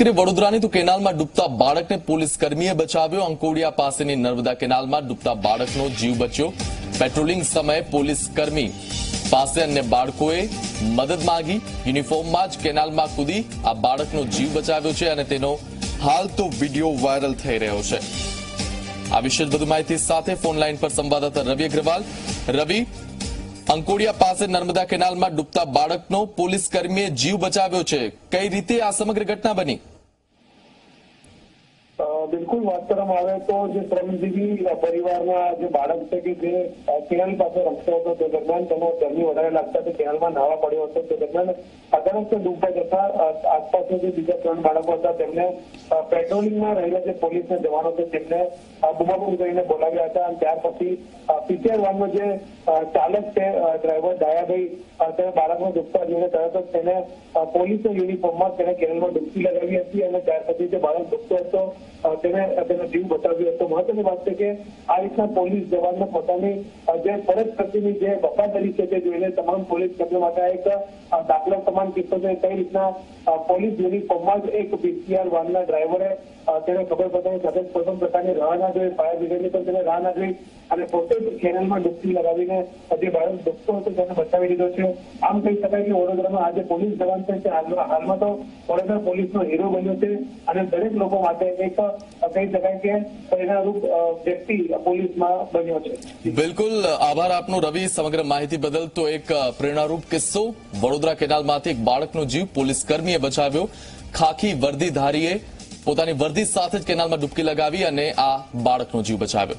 કરીએ વડોદરાની તો કેનાલમાં ડૂબતા બાળકને પોલીસ કર્મીએ બચાવ્યો. અંકોડિયા પાસેની નર્મદા કેનાલમાં ડૂબતા બાળકનો જીવ બચ્યો. પેટ્રોલિંગ સમયે પોલીસ કર્મી પાસે અન્ય બાળકોએ મદદ માંગી. યુનિફોર્મમાં જ કેનાલમાં કૂદી આ બાળકનો જીવ બચાવ્યો છે અને તેનો હાલ તો વીડિયો વાયરલ થઈ રહ્યો છે. આ વિશે વધુ માહિતી સાથે ફોન લાઈન પર સંવાદદાતા રવિ અગ્રવાલ. રવિ, અંકોડિયા પાસે નર્મદા કેનાલમાં ડૂબતા બાળકનો પોલીસ કર્મીએ જીવ બચાવ્યો છે. કઈ રીતે આ સમગ્ર ઘટના બની? બિલકુલ વાત કરવામાં આવે તો જે શ્રમજીવી પરિવારના જે બાળક છે કે જે કેરલ પાસે રમતો હતો તે દરમિયાન તેનો ગરમી વધારે લાગતા તે કેનાલમાં નાહવા પડ્યો હતો. તે દરમિયાન અચાનક તે ડૂબવા જતા આસપાસના જે બીજા ત્રણ બાળકો હતા તેમને પેટ્રોલિંગમાં રહેલા જે પોલીસના જવાનો છે તેમને બુમાબુમ કરીને બોલાવ્યા હતા અને ત્યાર પછી અ, પીટીઆર વાનનો જે ચાલક છે ડ્રાઈવર ડાયાભાઈ તેને બાળકને ડૂબતા જોઈને તરત જ તેને પોલીસના યુનિફોર્મમાં તેને કેનાલમાં ડૂબકી લગાવી હતી અને ત્યાર પછી જે બાળક ડૂબતો હતો તેને તેનો જીવ બચાવ્યો હતો. મહત્વની વાત છે કે આ રીતના પોલીસ જવાનને પોતાની જે ફરજ પ્રત્યેની જે વફાદારી છે તે જોઈને તમામ પોલીસ કર્મીઓ માટે એક દાખલા સમાન કિસ્સો છે. કઈ રીતના પોલીસ યુનિફોર્મમાં જ એક પીસીઆર વાનના ડ્રાઈવરે તેને ખબર પડતાની સાથે જ પ્રકારની રાહ ના જોઈ, ફાયર બ્રિગેડની પણ તેને રાહ ના જોઈ અને પોતે જ કેનલમાં ડૂબકી લગાવીને જે બાળક ડૂબતો હતો તેને બચાવી દીધો છે. આમ કહી શકાય કે વડોદરામાં આજે પોલીસ જવાન છે. હાલમાં તો વડોદરા પોલીસનો હીરો બન્યો છે અને દરેક લોકો માટે એક કહી શકાય કે પ્રેરણારૂપ વ્યક્તિ પોલીસમાં બન્યો છે. બિલકુલ, આભાર આપનો રવિ. સમગ્ર માહિતી બદલ તો એક પ્રેરણારૂપ કિસ્સો. વડોદરા કેનાલમાંથી એક બાળકનો જીવ પોલીસ કર્મીએ બચાવ્યો. ખાખી વર્દીધારીએ પોતાની વર્દી સાથે જ કેનાલમાં ડૂબકી લગાવી અને આ બાળકનો જીવ બચાવ્યો.